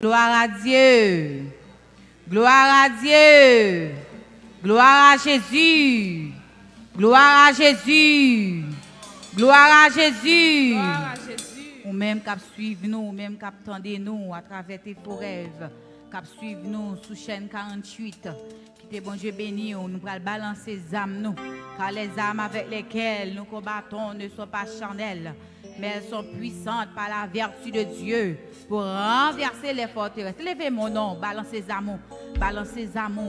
Gloire à Dieu. Gloire à Dieu. Gloire à Jésus. Gloire à Jésus. Gloire à Jésus. Ou même cap suivre nous, ou même cap tendre nous à travers tes faux rêves. Cap suivre nous sous chaîne 48. Qui te bon Dieu béni, nous allons balancer les âmes nous. Car les âmes avec lesquelles nous combattons ne sont pas charnelles, mais elles sont puissantes par la vertu de Dieu pour renverser les forteresses. Levez mon nom, balancez les âmes, balancez les âmes.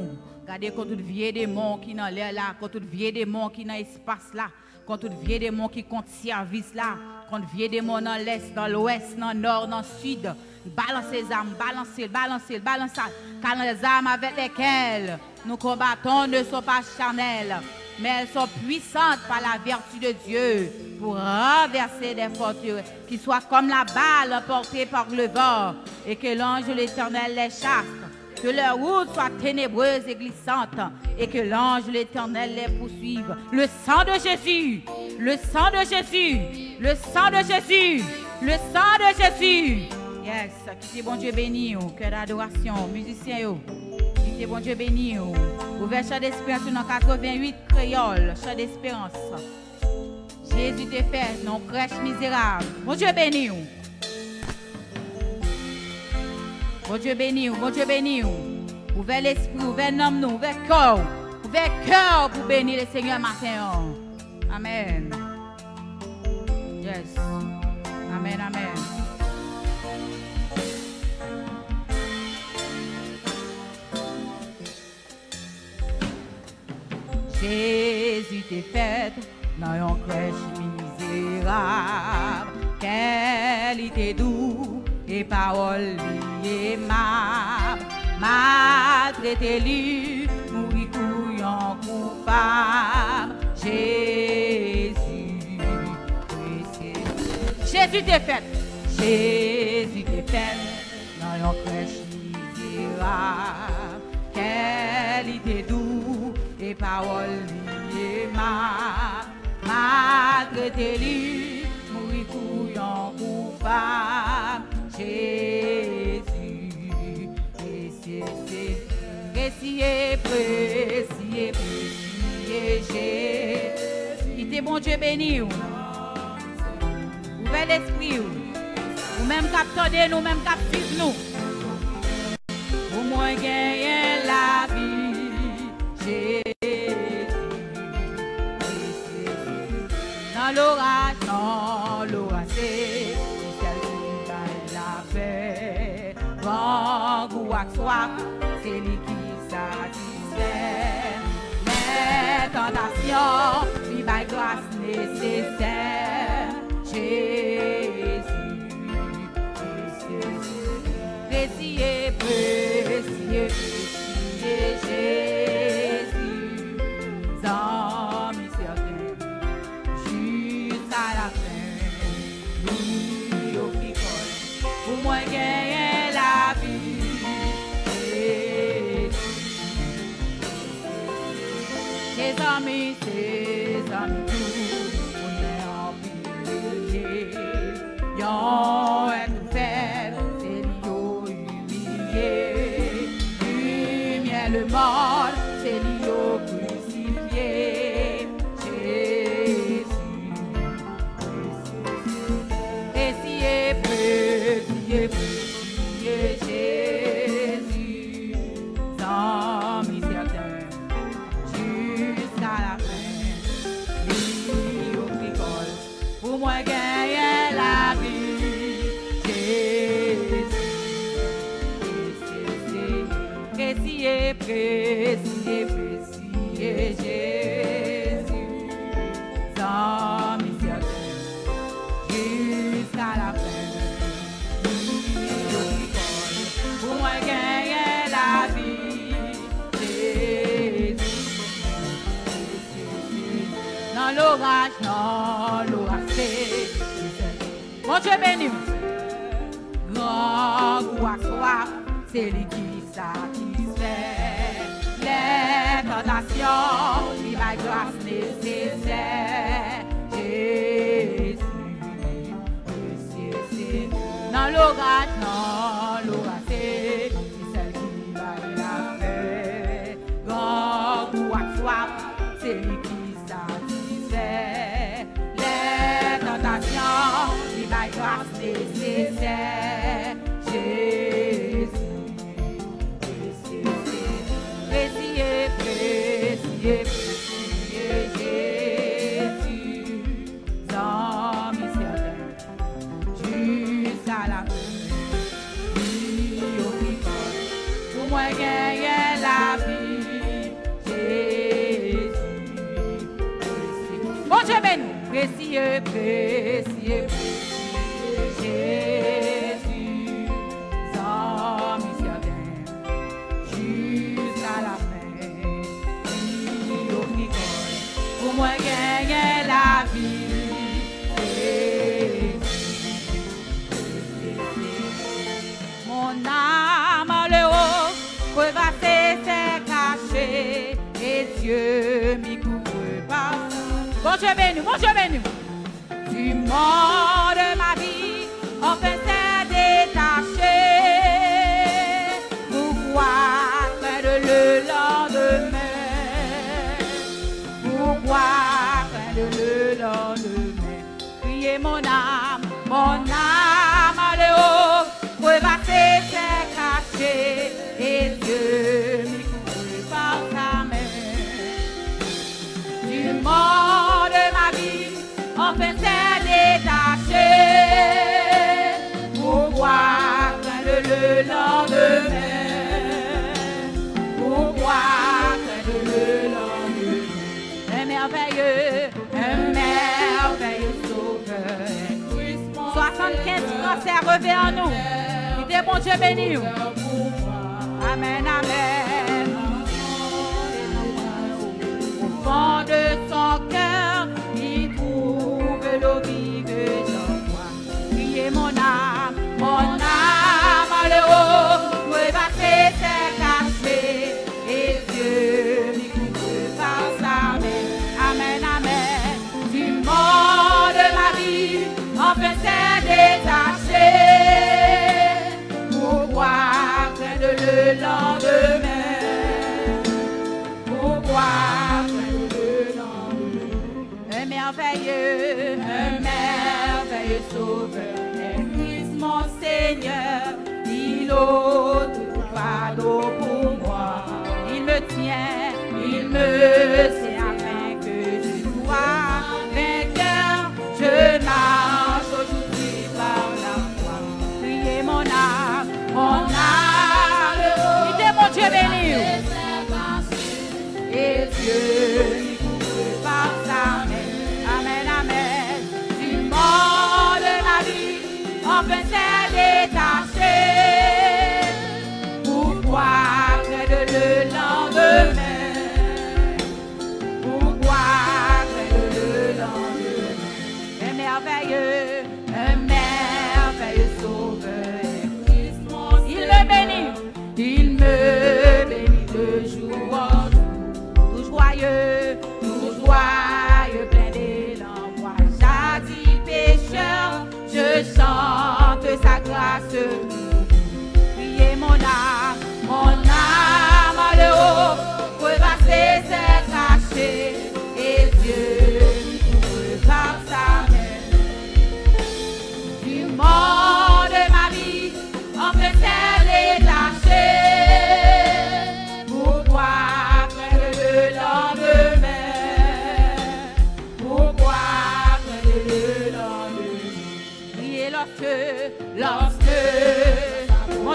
Regardez contre tout vieux démon qui dans l'air là, contre tout vieux démon qui dans l'espace là, contre tout vieux démon qui compte service là, contre vieux démon dans l'est, dans l'ouest, dans le nord, dans le sud. Balancez les âmes, balancez, balancez, balancez. Car les âmes avec lesquelles nous combattons ne sont pas charnelles, mais elles sont puissantes par la vertu de Dieu pour renverser des forteresses qui soient comme la balle emportée par le vent et que l'ange de l'éternel les chasse. Que leur route soit ténébreuse et glissante et que l'ange de l'éternel les poursuive. Le sang de Jésus, le sang de Jésus, le sang de Jésus, le sang de Jésus. Yes, qui bon Dieu béni, oh. cœur d'adoration, musicien, yo. qui bon Dieu béni. oh. Ouvert chant d'espérance dans 88 créole, chant d'espérance. Jésus te fait, non crèche misérable. Bon Dieu béni. Bon Dieu béni, bon Dieu béni. Ouvrez l'esprit, ouvrez l'âme, nous, ouvrez cœur. Ouvrez cœur pour bénir le Seigneur matin. Amen. Yes. Amen, amen. Jésus t'est fait dans un crèche misérable. E paol liye mab, matrete li, mou yi kouyon koupab, Jésus, Jésus te fèt, Jésus te fèt, nan yon krech li dirab, kel li te dou, e paol liye mab, matrete li, mou yi kouyon koupab, Jésus, Messie, Messie, précieux, précieux Jésus. Il était bon Dieu béni. ou. Ouvrez l'esprit. Ou Ou même captez nous, même captive nous. Au moins gagner. wap, se li ki satisfè. Mè tentasyon, li bay glas nesesè. Jésus, Jésus, Jésus, l'orage, dans l'orage, c'est Mon Dieu béni. Grand goût à soif, c'est lui exaltation, li bay grâce nécessaire. Jésus, le ciel dans l'orage, dans l'orage c'est celle qui baille la paix. Gang ou soif, c'est lui qui satisfait. Les tentations, li bay grâce nécessaire. Jésus, sans mission tend, tu as la paix, tu offres pour moi gagner la vie. Mon âme en le haut, que va-t-il et Dieu m'y couvre pas. Bonjour venu, bonjour venu. My. mine. 75 cancer revêt en nous. Il est bon Dieu béni. Amen, amen. Au fond de Sauveur, Écoute mon Seigneur, il a tout cadeau pour moi, il me tient, il me.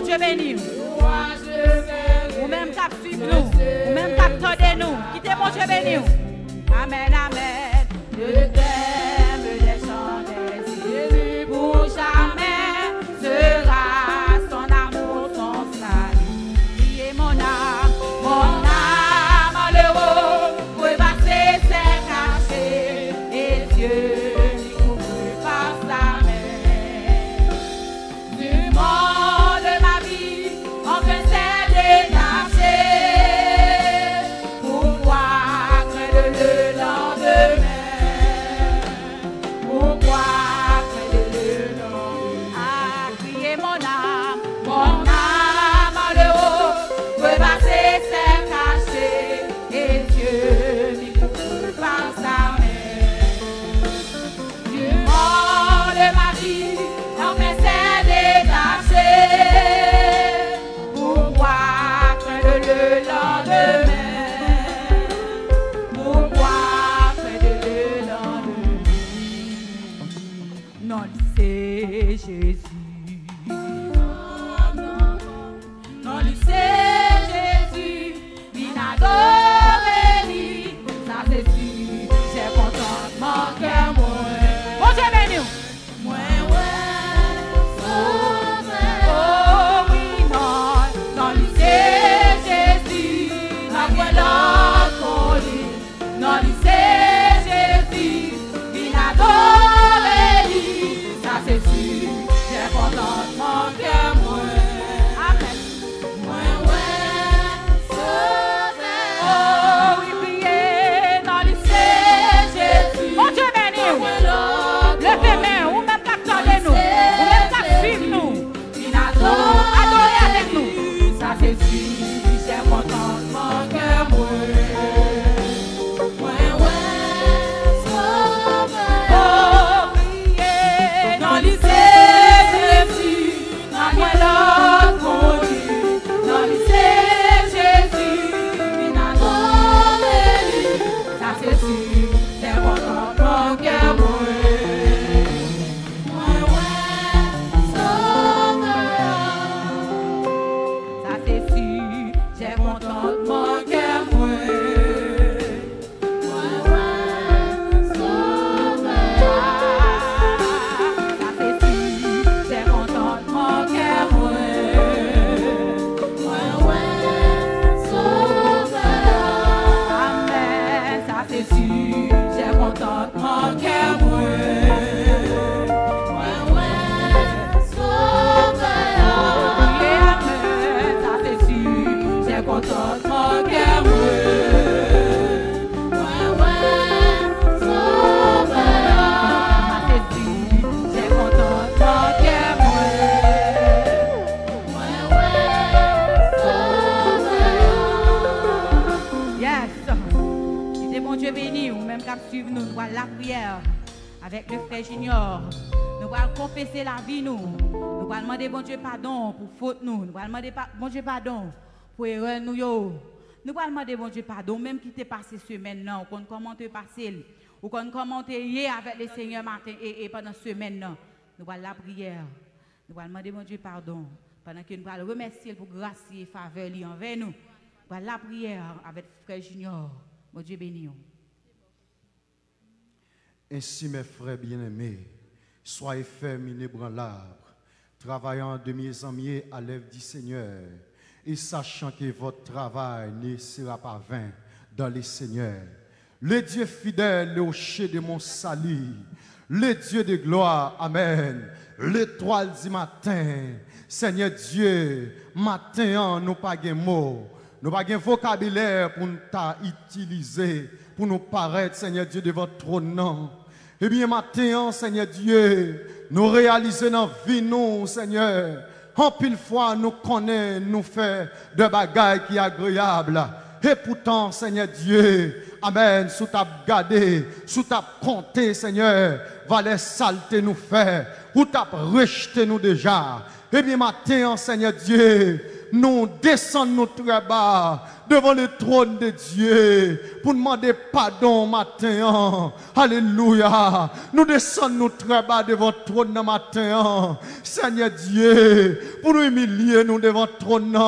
bon Dieu béni. Ou même cap suivre nous, ou même cap nous. Quittez bon Dieu béni. Amen, amen. Emmanuel. Bon Dieu pardon pour erreur nous. Nous allons demander bon Dieu pardon même qui t'est passé semaine là, on comment te passer ou comment te hier avec le Seigneur matin et, pendant semaine là. Nous allons la prière. Nous allons demander bon Dieu pardon pendant que nous allons remercier pour grâce et faveur envers nous. Nous allons la prière avec frère Junior. Bon Dieu béni. Ainsi mes frères bien-aimés, soyez fermes inébranlables travaillant de en mieux à l'œuvre du Seigneur, et sachant que votre travail ne sera pas vain dans le Seigneur. Le Dieu fidèle, le rocher de mon salut, le Dieu de gloire, Amen. L'étoile du matin, Seigneur Dieu, matin, nous pas de mots, nous pas de vocabulaire pour nous utiliser, pour nous paraître, Seigneur Dieu, devant votre trône. Eh bien, matin, Seigneur Dieu, nous réalisons dans vie, nous, Seigneur. En pile fois, nous connaissons, nous faisons de bagailles qui sont agréables. Et pourtant, Seigneur Dieu, Amen, sous ta gardé, sous ta compté, Seigneur, va les saletés nous faire, ou ta rejeté nous déjà. Eh bien, matin, Seigneur Dieu, nous descendons très bas devant le trône de Dieu pour demander pardon matin. Alléluia. Nous descendons très bas devant le trône matin. Seigneur Dieu, pour nous humilier nous devant le trône,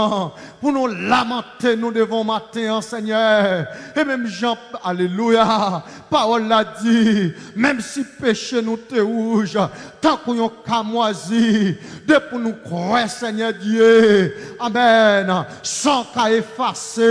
pour nous lamenter nous devant matin, Seigneur. Et même Jean, Alléluia, parole l'a dit, même si péché nous te rouge, tant qu'on y camoisi, de pour nous croire, Seigneur Dieu. Amen. Sans qu'à effacer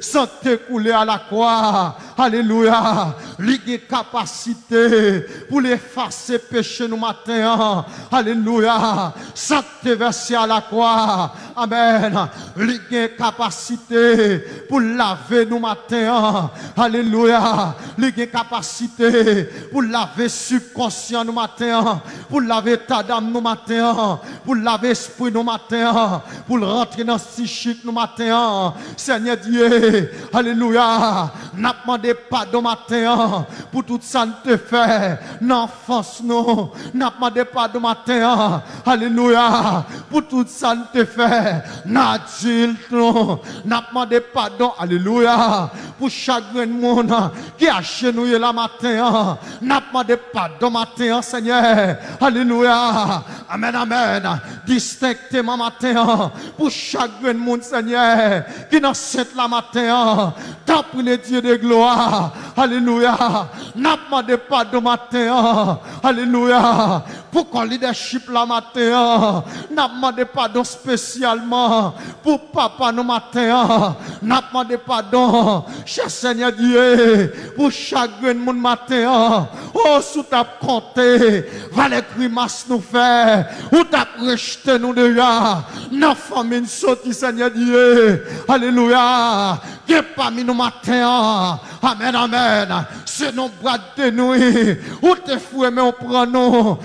sans t'écouler à la croix. Alléluia. Ligue capacité pour effacer péché nous matin. Alléluia. Sans te verser à la croix. Amen. Ligue capacité pour laver nous matin. Alléluia. Ligue capacité pour laver subconscient nous matin. Pour laver ta dame nous matin. Pour laver esprit nous matin. Pour rentrer dans psychique nous matin. Seigneur Dieu, Alléluia, pardon matin pour tout ça ne te fait, l'enfance non, n'a demandé pardon matin, Alléluia, pour tout ça ne te fait, l'adulte non, n'a demandé Alléluia, pour chaque monde qui a chenouillé la matin, n'a demandé pardon matin, Seigneur, Alléluia, Amen, Amen, distinctement matin, pour chaque monde, Seigneur, qui n'a cette la matin, tant pour les dieux de gloire, Alléluia, n'a demandé pardon matin, Alléluia, pour qu'on leadership la matin, n'a demandé pardon spécialement pour papa nous matin, n'a demandé pardon, cher Seigneur Dieu, pour chaque monde matin, oh, sous ta compté, va les grimaces nous faire, ou t'as rejeté nous déjà, nos familles sorti Seigneur Dieu, Alléluia, qui parmi nous matin, Amen, Amen, c'est nos bras de nuit, ou te fouet mais on prend nous,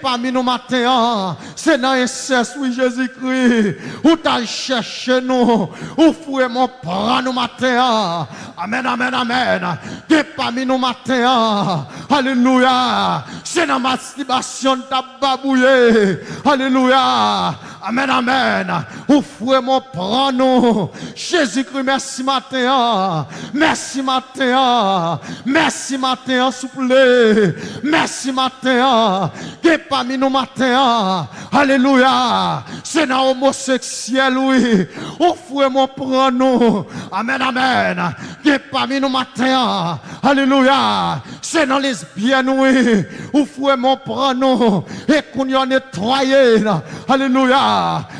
parmi nous matin, c'est dans inceste, oui Jésus-Christ, ou t'as cherché nous, ou fouet mon prend nous matin, Amen, Amen, Amen, qui parmi nous matin, Alléluia, c'est dans masturbation ta babouillé, Alléluia, Amen, amen. Ouvrez-moi, prends-nous. Jésus-Christ, merci matin. Merci matin. Merci matin, souple. Merci matin. Que parmi nous matin. Alléluia. C'est un homosexuel, oui. Ouvrez-moi, prends-nous. Amen, amen. Que parmi nous matin. Alléluia. C'est dans lesbiennes, oui. Ouvrez-moi, prends-nous. Et qu'on y a nettoyé. Alléluia.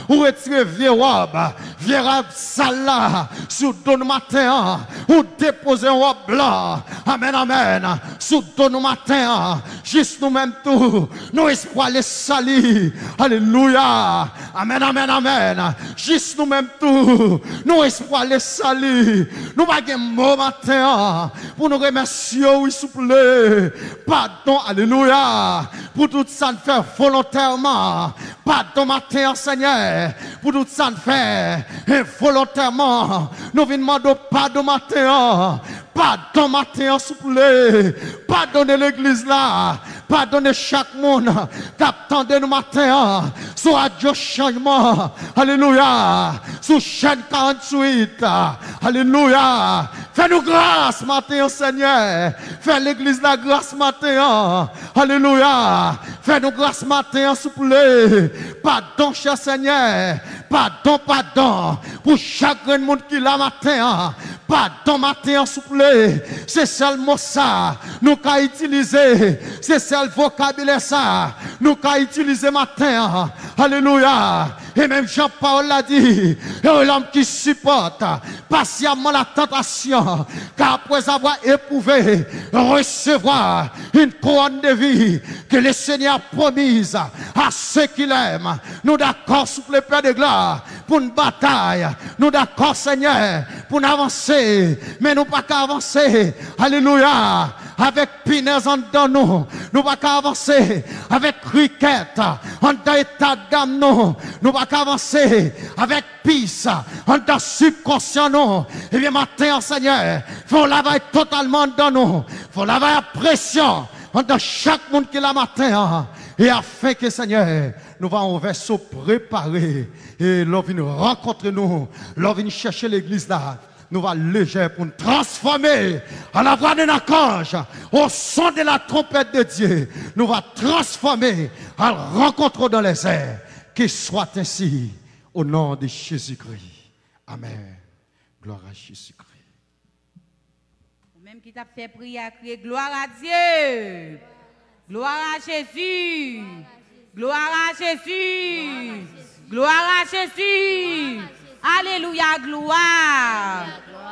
Ou retirez vieux robe, vieux robe sale là, sous matin, ou déposer un robe blanc. Amen, amen. Sous don matin, juste nous-mêmes tout, nous espoirs les salis. Alléluia. Amen, amen, amen. Juste nous-mêmes tout, nous espoirs les salis. Nous un mot matin pour nous remercier, oui, s'il vous plaît. Pardon, alléluia. Pour tout ça, nous faire volontairement. Pardon, matin, Seigneur. Pour tout ça, nous faire volontairement. Nous venons demander pardon, matin. Pardon, matin, plaît. Pardonnez l'église là. Pardonnez chaque monde qui attendait nous matin. Sur Radio Changement. Alléluia. Sur chaîne 48. Alléluia. Fais-nous grâce matin, Seigneur. Fais l'église la grâce matin. Alléluia. Fais-nous grâce matin, plaît. Pardon, cher Seigneur. Pardon, pardon. Pour chaque monde qui l'a matin. Pardon, matin, s'il C'est seulement ça. Nous qu'à utiliser. C'est seul vocabulaire ça. Nous qu'à utiliser matin. Alléluia. Et même Jean-Paul l'a dit. L'homme qui supporte patiemment la tentation. Car après avoir éprouvé, recevoir une couronne de vie que le Seigneur promise à ceux qui l'aiment. Nous d'accord, sous le Père de gloire, pour une bataille. Nous d'accord, Seigneur, pour avancer. Mais nous pas avancer. Alléluia. Avec pinaise en dedans nous. Nous pas qu'à avancer. Avec cricket en dans état d'âme nous. Pas avancer. Avec peace en dans subconscient nous. Et bien matin, Seigneur, faut laver totalement dans nous. Faut laver la pression dans chaque monde qui là matin. Et afin que, Seigneur, nous allons au vaisseau préparé. Et l'on vient rencontrer nous. L'on vient chercher l'église là. Nous allons léger pour nous transformer à la voix d'un archange, au son de la trompette de Dieu. Nous allons transformer à la rencontre dans les airs. Qu'il soit ainsi au nom de Jésus-Christ. Amen. Gloire à Jésus-Christ. Même qui t'a fait prier, crier gloire à Dieu. Gloire à Jésus. Gloire à Jésus. Gloire à Jésus. Alléluia, gloire.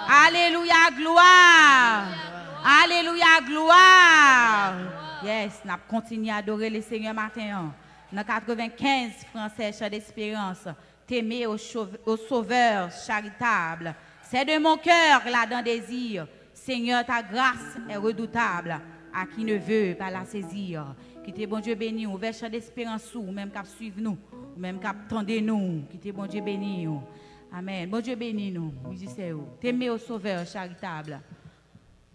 Alléluia, gloire. Alléluia, gloire. Yes, nous continuons à adorer le Seigneur matin. Dans 95 Français, chant d'espérance, t'aimer au, au Sauveur charitable. C'est de mon cœur là dans désir. Seigneur, ta grâce est redoutable à qui ne veut pas la saisir. Qui t'es bon Dieu béni, ouvert chant d'espérance ou même cap suivre nous, ou même cap tendez nous, qui t'es bon Dieu béni. Amen. Bon Dieu béni nous, musiciens. T'aimer au sauveur charitable.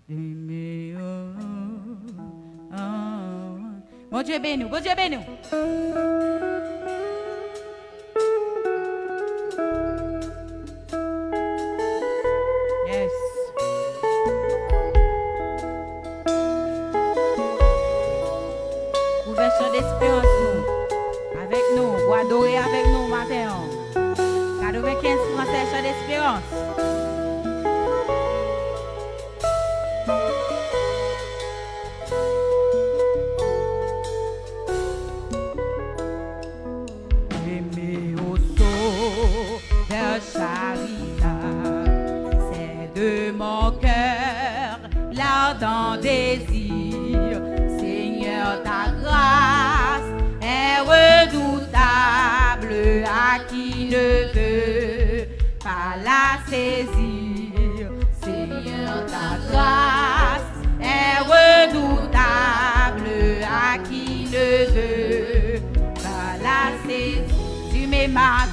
T'aimer au... Bon Dieu béni, bon Dieu béni. Chant d'espérance nous. Avec nous, vous adorez avec nous matin. 95 français, chant d'espérance. Ne veut pas la saisir. Seigneur, ta grâce est redoutable à qui ne veut pas la saisir. Tu m'aimas,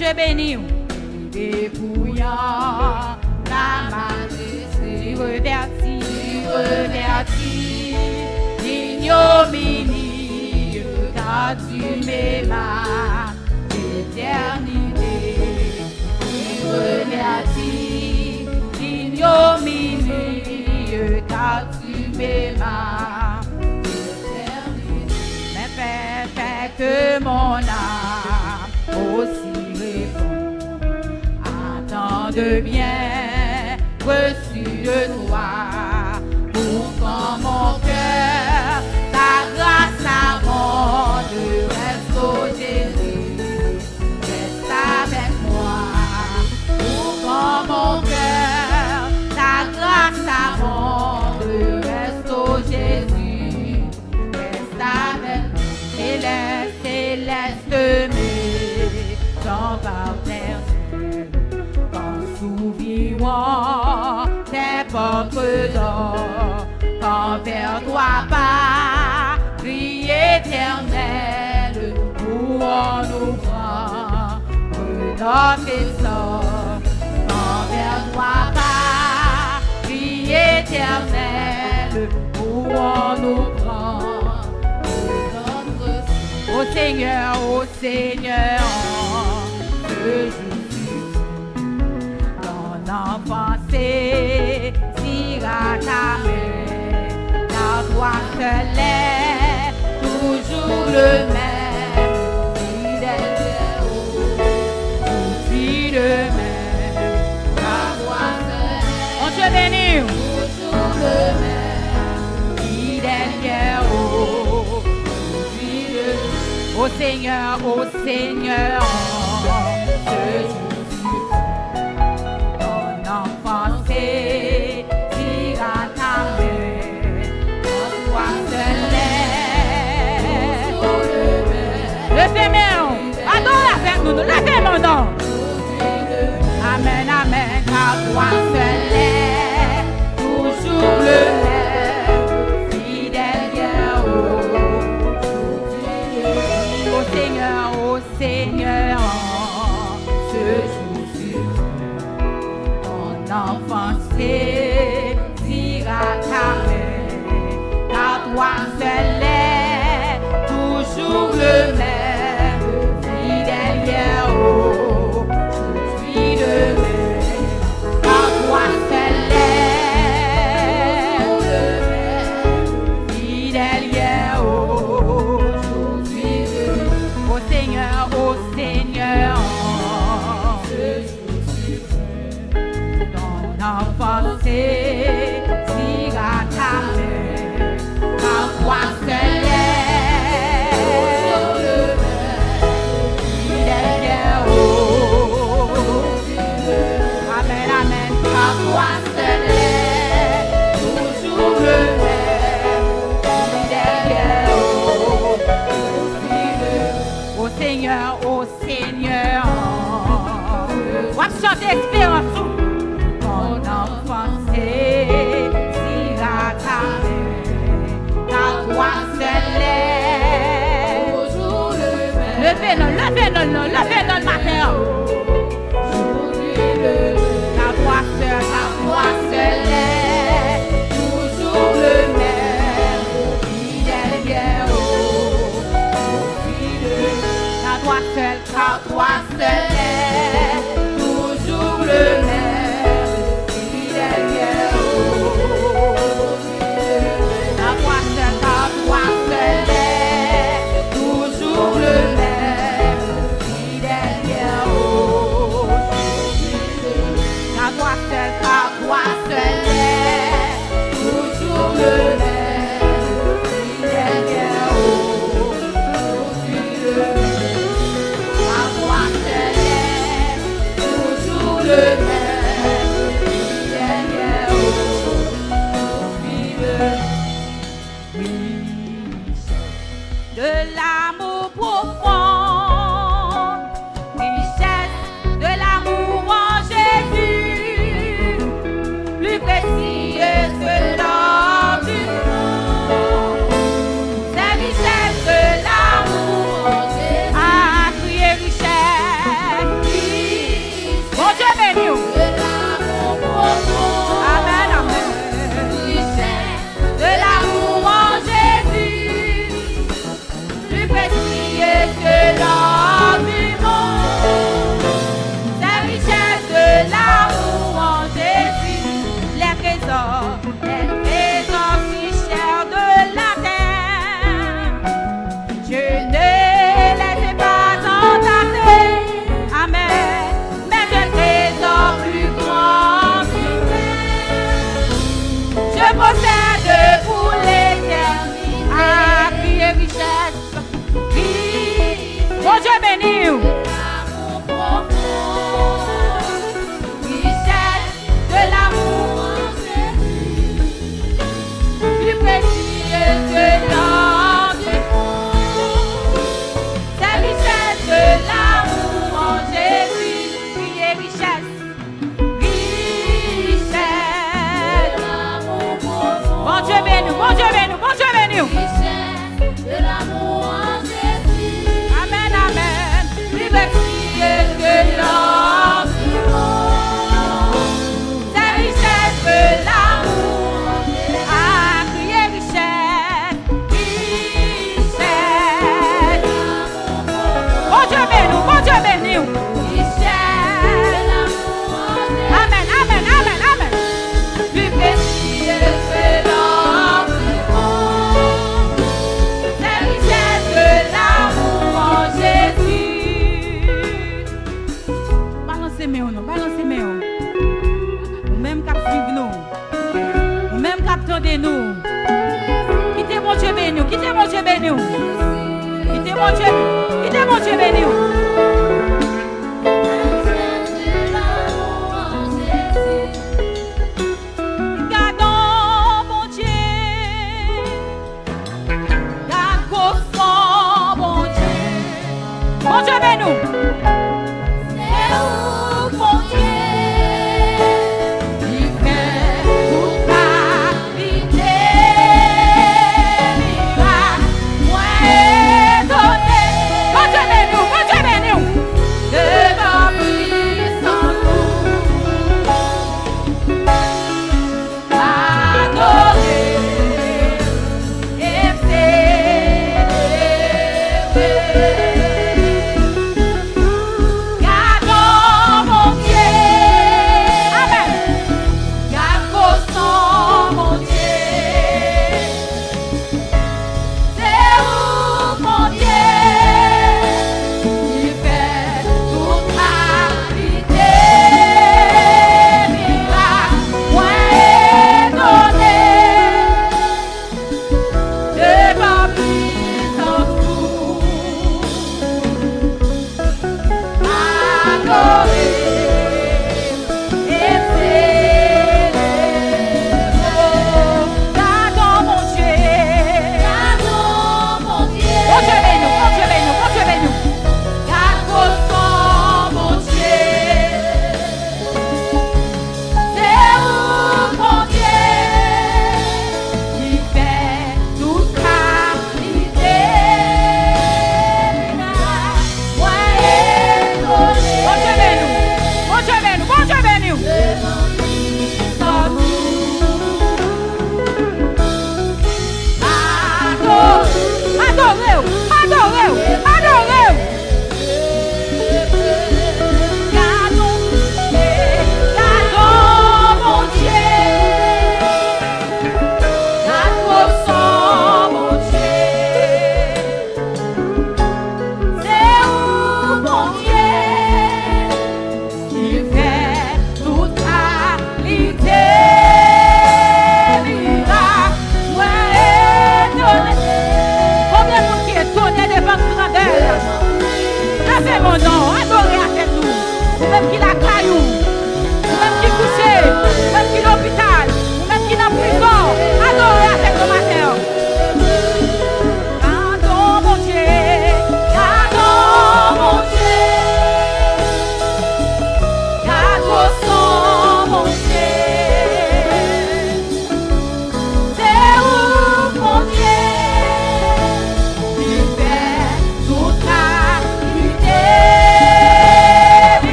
Dieu bénit. Dépouillant la majesté, revertit, revertit l'ignominie, car tu m'aimas l'éternité. Revertit l'ignominie, car tu m'aimas l'éternité. Mais fais, fais que mon âme de bien. éternel, en nos bras, que notre essor envers toi pas, vie éternelle, en nos bras, notre... Ô Seigneur, ô Seigneur, que je suis ton enfant, c'est ta main, ta voix se lève. Seigneur, ô oh Seigneur, não face.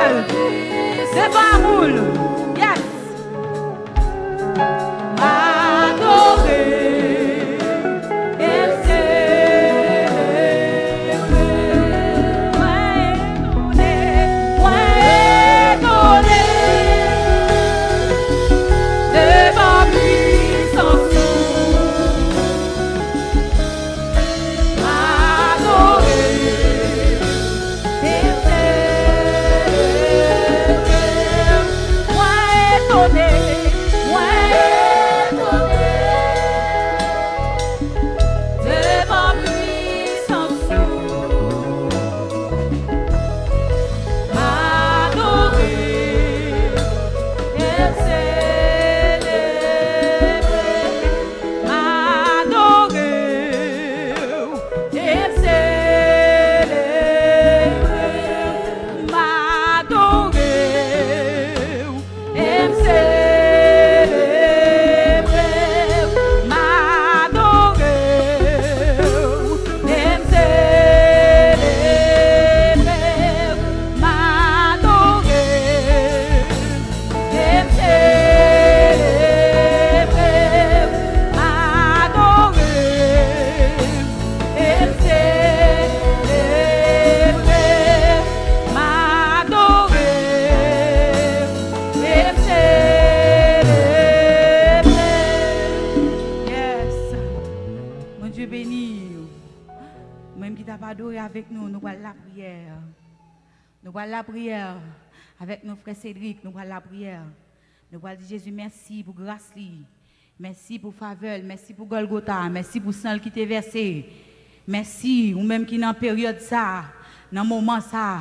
ciel, tá, des. Nous pouvons dire Jésus, merci pour grâce. Merci pour faveur. Merci pour Golgotha. Merci pour sang qui t'est versé. Merci, ou même qui dans période ça, dans moment ça,